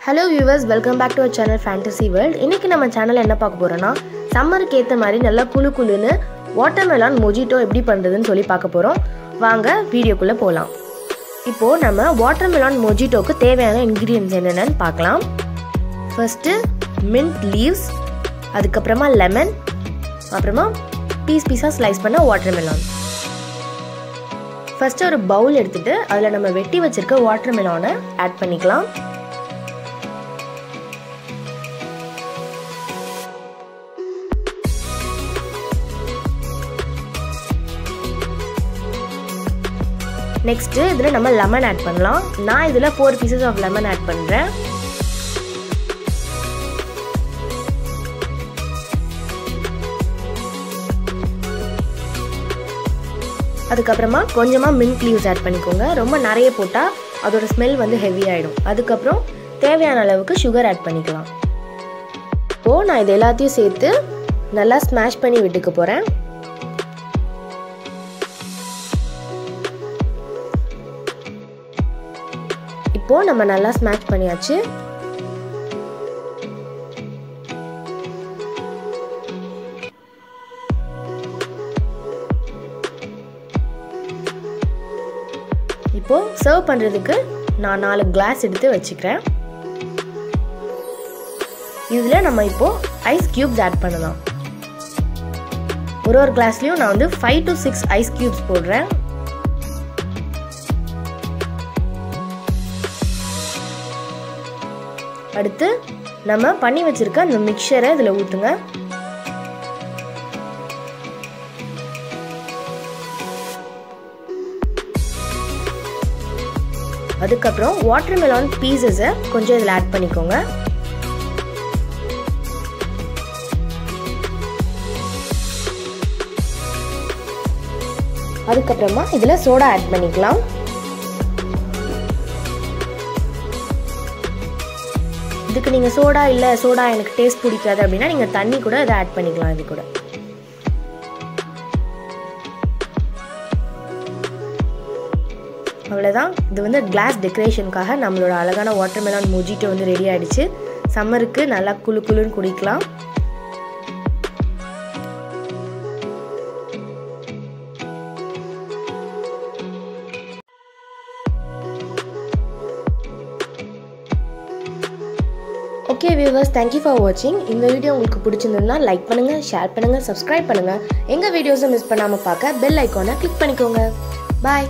Hello viewers welcome back to our channel fantasy world இன்றைக்கி நம்ம channel என்ன பார்க்க போகிறோன்னா சம்மருக்கு ஏற்ற மாதிரி நல்லா குழு குழுன்னு வாட்டர்மெலான் மொஜிட்டோ எப்படி பண்ணுறதுன்னு சொல்லி பார்க்க போகிறோம் வாங்க வீடியோக்குள்ளே போகலாம் இப்போது நம்ம வாட்டர்மெலான் மொஜிட்டோக்கு தேவையான இன்க்ரீடியன்ஸ் என்னென்னு பார்க்கலாம். ஃபஸ்ட்டு மின்ட் லீவ்ஸ் அதுக்கப்புறமா லெமன் அப்புறமா பீஸ் பீஸாக ஸ்லைஸ் பண்ண வாட்டர்மெலான் ஃபஸ்ட்டு ஒரு பவுல் எடுத்துகிட்டு அதில் நம்ம வெட்டி வச்சுருக்க வாட்டர்மெலானை ஆட் பண்ணிக்கலாம். நெக்ஸ்ட்டு இதில் நம்ம லெமன் ஆட் பண்ணலாம். நான் இதில் four pieces of lemon add பண்ணுறேன் அதுக்கப்புறமா கொஞ்சமாக மின்ட் லீவ்ஸ் ஆட் பண்ணிக்கோங்க. ரொம்ப நிறைய போட்டால் அதோட ஸ்மெல் வந்து ஹெவி ஆகிடும் அதுக்கப்புறம் தேவையான அளவுக்கு சுகர் ஆட் பண்ணிக்கலாம். இப்போது நான் இது எல்லாத்தையும் சேர்த்து நல்லா ஸ்மாஷ் பண்ணி விட்டுக்க போகிறேன் இப்போது நம்ம நல்லா ஸ்மாஷ் பண்ணியாச்சு. இப்போது சர்வ் பண்ணுறதுக்கு நான் நாலு கிளாஸ் எடுத்து வச்சுக்கிறேன். இதில் நம்ம இப்போது ஐஸ் க்யூப்ஸ் ஆட் பண்ணலாம். ஒரு ஒரு கிளாஸ்லேயும் நான் வந்து five to six ice cubes போடுறேன். அடுத்து நம்ம பண்ணி வச்சுருக்க அந்த மிக்சரை இதில் ஊற்றுங்க அதுக்கப்புறம் வாட்டர்மெலான் பீசஸை கொஞ்சம் இதில் ஆட் பண்ணிக்கோங்க. அதுக்கப்புறமா இதில் சோடா ஆட் பண்ணிக்கலாம். இதுக்கு நீங்கள் சோடா இல்லை சோடா எனக்கு டேஸ்ட் பிடிக்காது அப்படின்னா நீங்கள் தண்ணி கூட இதை ஆட் பண்ணிக்கலாம் இது கூட. அவ்வளோதான் இது வந்து கிளாஸ் டெக்கரேஷனுக்காக நம்மளோட அழகான வாட்டர்மெலான் மொஜிட்டோ வந்து ரெடி ஆகிடுச்சு சம்மருக்கு நல்லா குளு குளுன்னு குடிக்கலாம். ஓகே வியூவர்ஸ் தேங்க்யூ ஃபார் வாட்சிங் இந்த வீடியோ உங்களுக்கு பிடிச்சிருந்ததுன்னா லைக் பண்ணுங்கள் ஷேர் பண்ணுங்கள் சப்ஸ்கிரைப் பண்ணுங்கள் எங்கள் வீடியோஸை மிஸ் பண்ணாமல் பார்க்க பெல் ஐக்கானை கிளிக் பண்ணிக்கோங்க. பாய்